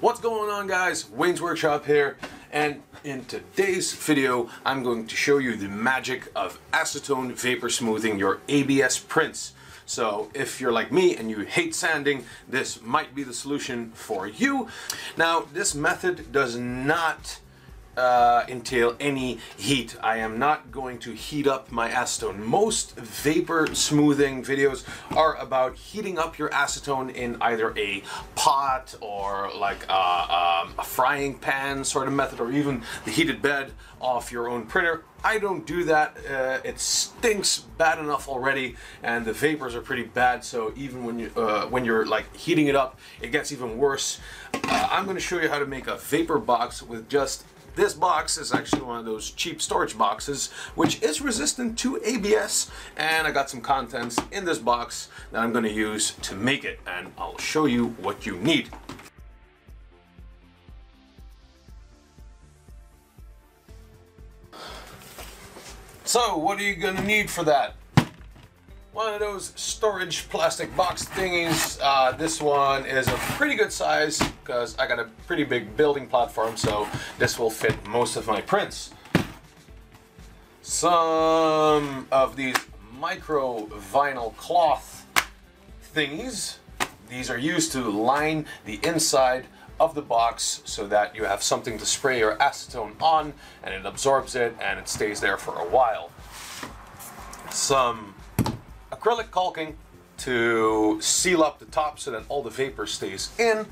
What's going on guys? Wayne's Workshop here and in today's video I'm going to show you the magic of acetone vapor smoothing your ABS prints. So if you're like me and you hate sanding, this might be the solution for you. Now this method does not uh, entail any heat. I am not going to heat up my acetone. Most vapor smoothing videos are about heating up your acetone in either a pot or like a, um, a frying pan sort of method or even the heated bed off your own printer. I don't do that. Uh, it stinks bad enough already, and the vapors are pretty bad. So even when you uh, when you're like heating it up, it gets even worse. Uh, I'm going to show you how to make a vapor box with just this box is actually one of those cheap storage boxes, which is resistant to ABS, and I got some contents in this box that I'm going to use to make it, and I'll show you what you need. So, what are you going to need for that? One of those storage plastic box thingies. Uh, this one is a pretty good size because I got a pretty big building platform, so this will fit most of my prints. Some of these micro vinyl cloth thingies. These are used to line the inside of the box so that you have something to spray your acetone on and it absorbs it and it stays there for a while. Some acrylic caulking to seal up the top so that all the vapor stays in.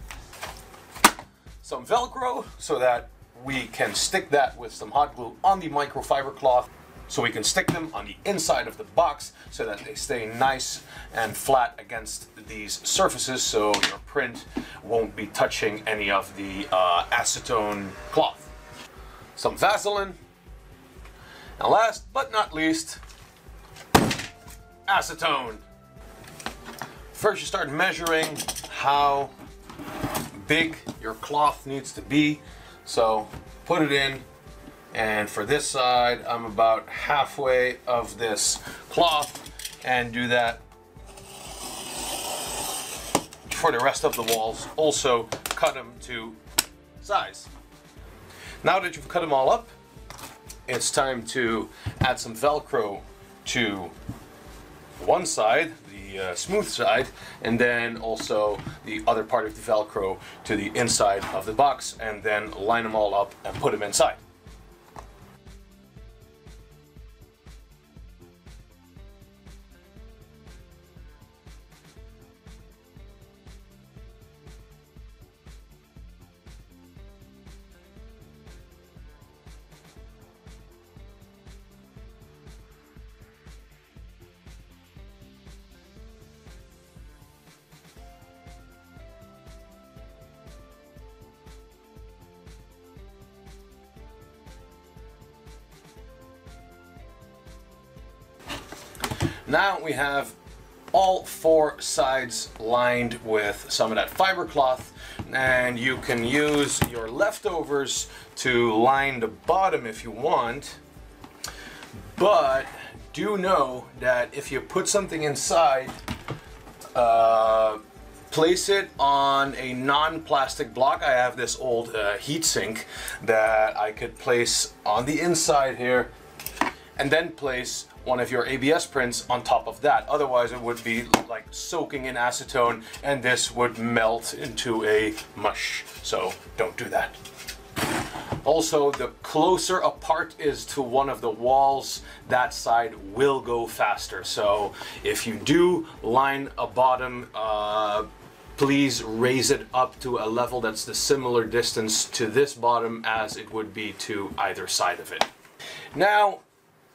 Some Velcro so that we can stick that with some hot glue on the microfiber cloth so we can stick them on the inside of the box so that they stay nice and flat against these surfaces so your print won't be touching any of the uh, acetone cloth. Some Vaseline. And last but not least, acetone. First you start measuring how big your cloth needs to be. So put it in and for this side I'm about halfway of this cloth and do that for the rest of the walls. Also cut them to size. Now that you've cut them all up, it's time to add some Velcro to one side, the uh, smooth side, and then also the other part of the Velcro to the inside of the box, and then line them all up and put them inside. Now we have all four sides lined with some of that fiber cloth and you can use your leftovers to line the bottom if you want. But do know that if you put something inside uh, place it on a non-plastic block? I have this old uh, heat sink that I could place on the inside here and then place one of your ABS prints on top of that. Otherwise it would be like soaking in acetone and this would melt into a mush. So don't do that. Also, the closer a part is to one of the walls, that side will go faster. So if you do line a bottom, uh, please raise it up to a level that's the similar distance to this bottom as it would be to either side of it. Now,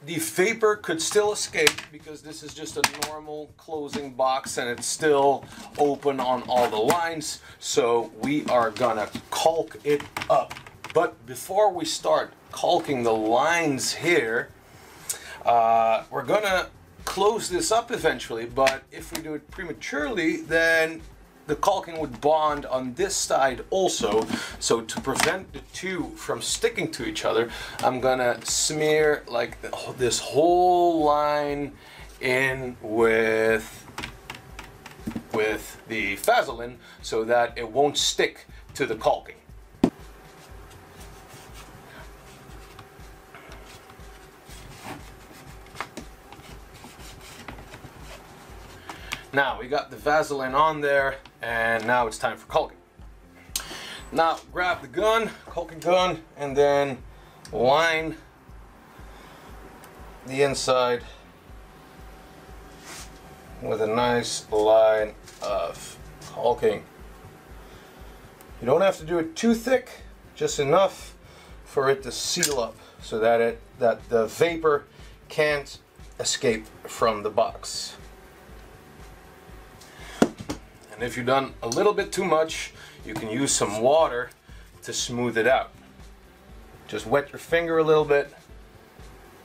the vapor could still escape because this is just a normal closing box and it's still open on all the lines. So we are gonna caulk it up. But before we start caulking the lines here, uh, we're gonna close this up eventually, but if we do it prematurely, then the caulking would bond on this side also. So to prevent the two from sticking to each other, I'm gonna smear like this whole line in with with the Vaseline so that it won't stick to the caulking. Now we got the Vaseline on there and now it's time for caulking. Now grab the gun, caulking gun, and then line the inside with a nice line of caulking. You don't have to do it too thick, just enough for it to seal up so that it that the vapor can't escape from the box. And if you've done a little bit too much, you can use some water to smooth it out. Just wet your finger a little bit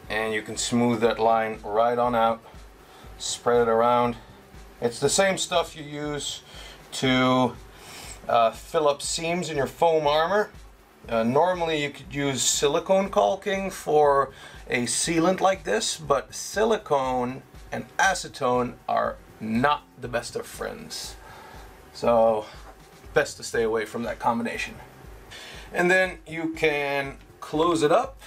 and you can smooth that line right on out. Spread it around. It's the same stuff you use to uh, fill up seams in your foam armor. Uh, normally you could use silicone caulking for a sealant like this, but silicone and acetone are not the best of friends. So best to stay away from that combination. And then you can close it up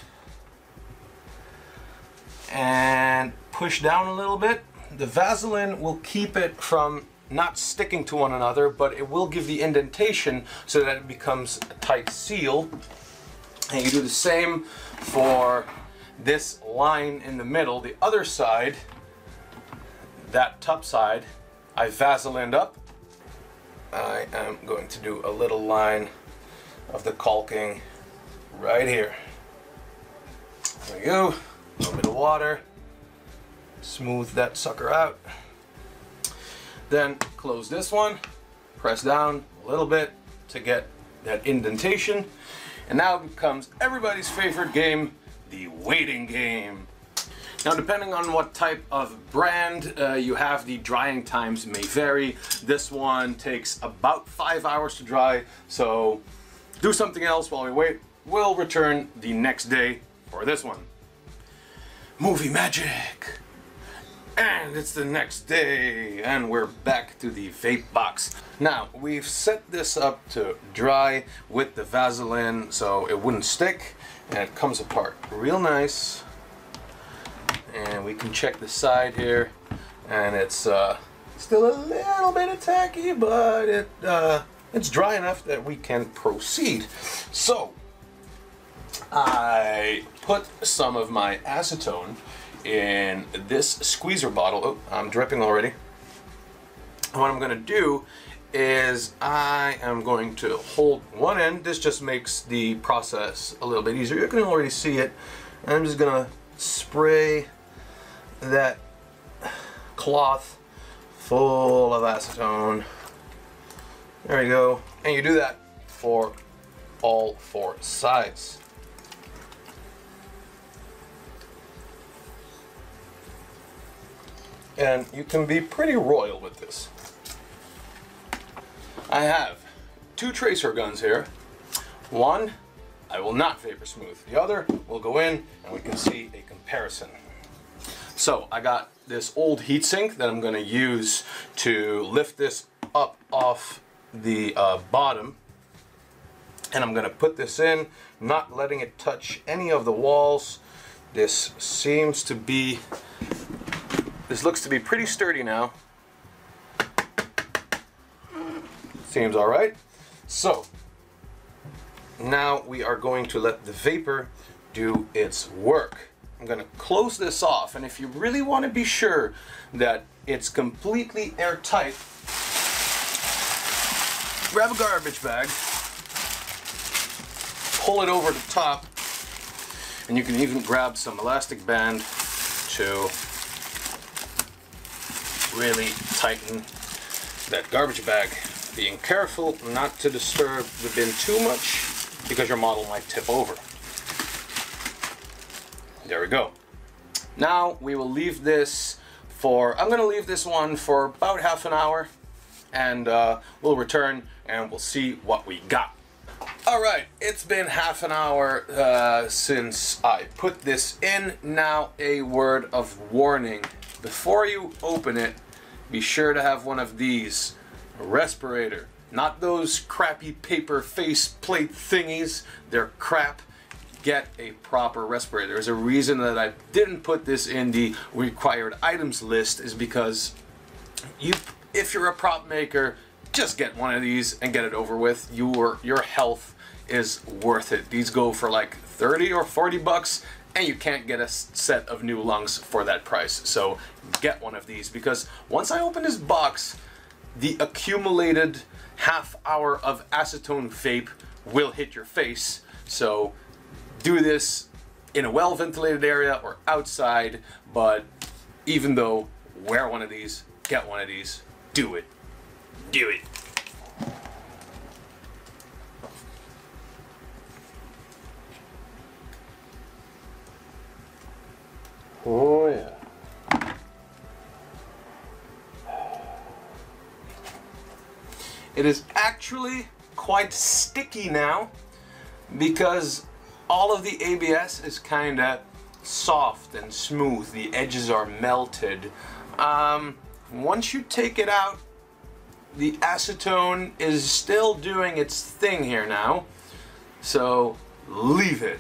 and push down a little bit. The Vaseline will keep it from not sticking to one another, but it will give the indentation so that it becomes a tight seal. And you do the same for this line in the middle. The other side, that top side, I Vaselined up I am going to do a little line of the caulking right here. There we go. A little bit of water. Smooth that sucker out. Then close this one. Press down a little bit to get that indentation. And now comes everybody's favorite game, the waiting game. Now depending on what type of brand uh, you have, the drying times may vary. This one takes about five hours to dry, so do something else while we wait. We'll return the next day for this one. Movie magic! And it's the next day, and we're back to the vape box. Now, we've set this up to dry with the Vaseline so it wouldn't stick, and it comes apart real nice and we can check the side here. And it's uh, still a little bit tacky but it uh, it's dry enough that we can proceed. So I put some of my acetone in this squeezer bottle. Oh I'm dripping already. What I'm gonna do is I am going to hold one end. This just makes the process a little bit easier. You can already see it. I'm just gonna spray that cloth full of acetone. There you go. And you do that for all four sides. And you can be pretty royal with this. I have two tracer guns here. One, I will not vapor smooth. The other will go in and we can see a comparison. So I got this old heatsink that I'm going to use to lift this up off the uh, bottom. And I'm going to put this in not letting it touch any of the walls. This seems to be this looks to be pretty sturdy now. Seems alright so now we are going to let the vapor do its work I'm to close this off. And if you really want to be sure that it's completely airtight, grab a garbage bag, pull it over the top, and you can even grab some elastic band to really tighten that garbage bag. Being careful not to disturb the bin too much because your model might tip over. There we go. Now we will leave this for, I'm gonna leave this one for about half an hour and uh, we'll return and we'll see what we got. Alright, it's been half an hour uh, since I put this in. Now a word of warning. Before you open it, be sure to have one of these. A respirator not those crappy paper face plate thingies. They're crap. Get a proper respirator. There's a reason that I didn't put this in the required items list is because you, if you're a prop maker, just get one of these and get it over with. Your your health is worth it. These go for like 30 or 40 bucks and you can't get a set of new lungs for that price. So get one of these because once I open this box, the accumulated half hour of acetone vape will hit your face. So do this in a well ventilated area or outside, but even though wear one of these, get one of these, do it. Do it. Oh yeah. It is actually quite sticky now because all of the ABS is kind of soft and smooth. The edges are melted. Um, once you take it out, the acetone is still doing its thing here now. So leave it.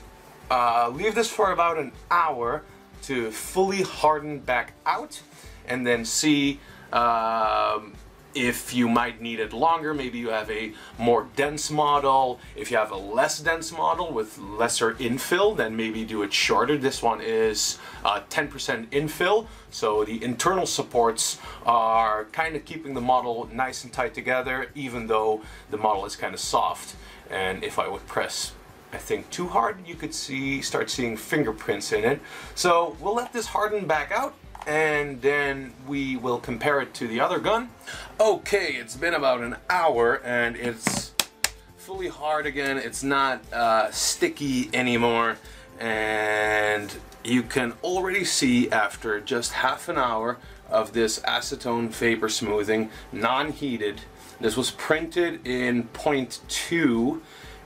Uh, leave this for about an hour to fully harden back out and then see um, if you might need it longer, maybe you have a more dense model. If you have a less dense model with lesser infill, then maybe do it shorter. This one is 10% uh, infill, so the internal supports are kind of keeping the model nice and tight together, even though the model is kind of soft. And if I would press I think too hard, you could see start seeing fingerprints in it. So we'll let this harden back out and then we will compare it to the other gun. Okay, it's been about an hour and it's fully hard again. It's not uh, sticky anymore and you can already see after just half an hour of this acetone vapor smoothing, non-heated. This was printed in 0.2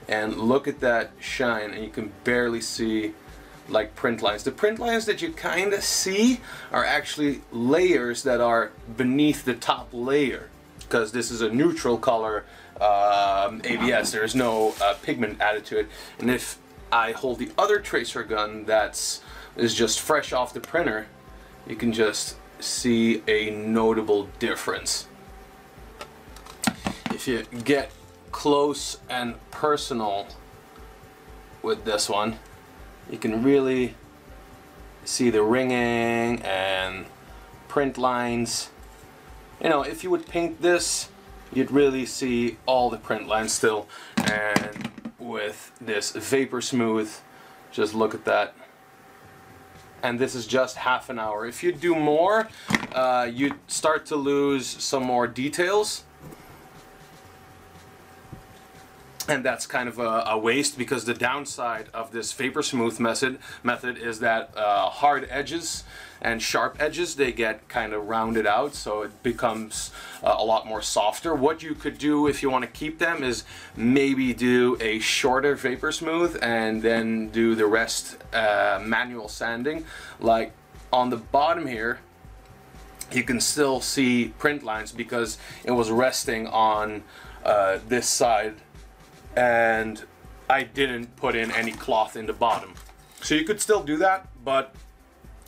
and look at that shine and you can barely see like print lines. The print lines that you kind of see are actually layers that are beneath the top layer because this is a neutral color um, ABS. There is no uh, pigment added to it. And if I hold the other tracer gun that's is just fresh off the printer, you can just see a notable difference. If you get close and personal with this one, you can really see the ringing and print lines. You know, if you would paint this, you'd really see all the print lines still. And with this Vapor Smooth, just look at that. And this is just half an hour. If you do more, uh, you'd start to lose some more details. And that's kind of a, a, waste because the downside of this vapor smooth method method is that uh, hard edges and sharp edges they get kind of rounded out so it becomes uh, a lot more softer. What you could do if you want to keep them is maybe do a shorter vapor smooth and then do the rest uh, manual sanding. Like on the bottom here you can still see print lines because it was resting on uh, this side and I didn't put in any cloth in the bottom. So you could still do that, but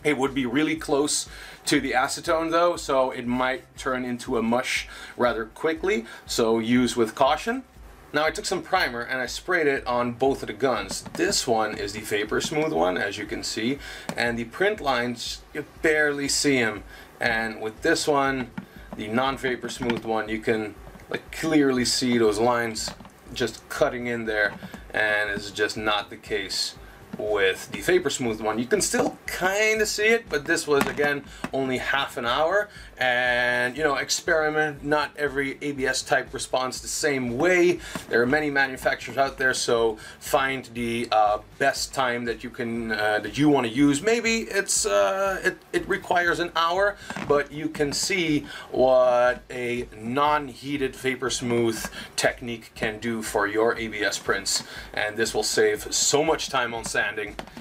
it would be really close to the acetone though, so it might turn into a mush rather quickly, so use with caution. Now I took some primer and I sprayed it on both of the guns. This one is the Vapor Smooth one, as you can see, and the print lines, you barely see them. And with this one, the non-Vapor Smooth one, you can like clearly see those lines just cutting in there and it's just not the case with the Vapor Smooth one. You can still kind of see it, but this was, again, only half an hour. And, you know, experiment. Not every ABS type responds the same way. There are many manufacturers out there, so find the uh, best time that you can, uh, that you want to use. Maybe it's, uh, it, it requires an hour, but you can see what a non-heated Vapor Smooth technique can do for your ABS prints. And this will save so much time on sand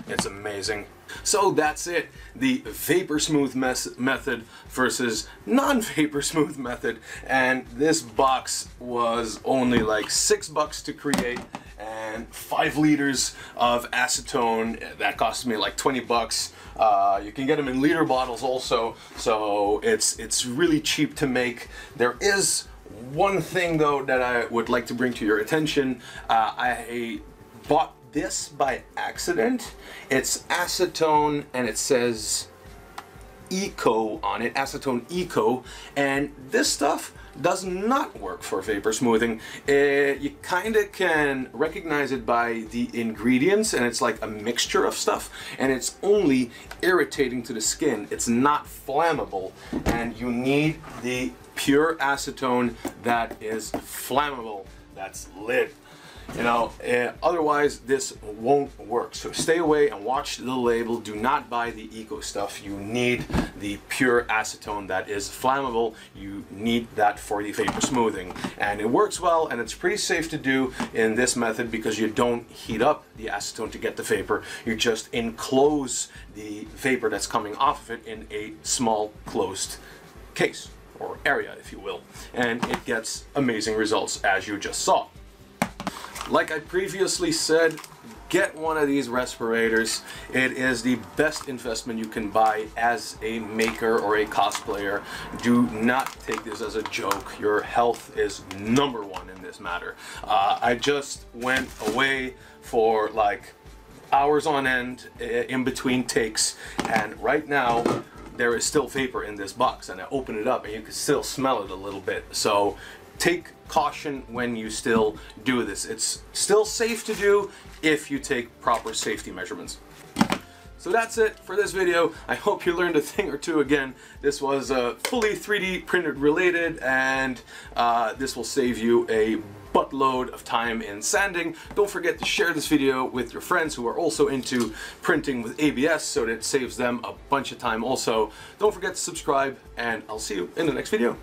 it's amazing. So that's it, the vapor smooth method versus non-vapor smooth method. And this box was only like six bucks to create and five liters of acetone. That cost me like 20 bucks. Uh, you can get them in liter bottles also, so it's it's really cheap to make. There is one thing though that I would like to bring to your attention. Uh, I bought this by accident. It's acetone and it says eco on it, acetone eco, and this stuff does not work for vapor smoothing. It, you kind of can recognize it by the ingredients and it's like a mixture of stuff and it's only irritating to the skin. It's not flammable and you need the pure acetone that is flammable, that's lit. You know, uh, otherwise this won't work. So stay away and watch the label. Do not buy the eco stuff. You need the pure acetone that is flammable. You need that for the vapor smoothing. And it works well and it's pretty safe to do in this method because you don't heat up the acetone to get the vapor. You just enclose the vapor that's coming off of it in a small closed case or area, if you will. And it gets amazing results as you just saw. Like I previously said, get one of these respirators. It is the best investment you can buy as a maker or a cosplayer. Do not take this as a joke. Your health is number one in this matter. Uh, I just went away for like hours on end in between takes and right now there is still vapor in this box and I open it up and you can still smell it a little bit. So take caution when you still do this. It's still safe to do if you take proper safety measurements. So that's it for this video. I hope you learned a thing or two again. This was uh, fully 3D printed related and uh, this will save you a buttload of time in sanding. Don't forget to share this video with your friends who are also into printing with ABS so that it saves them a bunch of time also. Don't forget to subscribe and I'll see you in the next video.